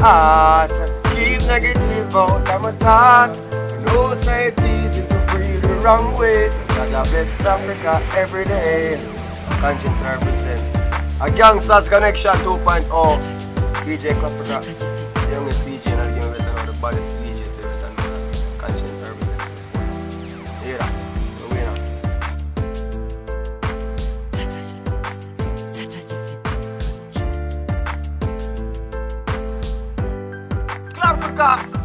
heart. Keep negative out of my thought. No say it's easy to breathe the wrong way. Cause I bless Africa every day. Konshens represent. A Gangsters Connection 2.0. DJ the youngest DJ in the game, with the baddest. Africa.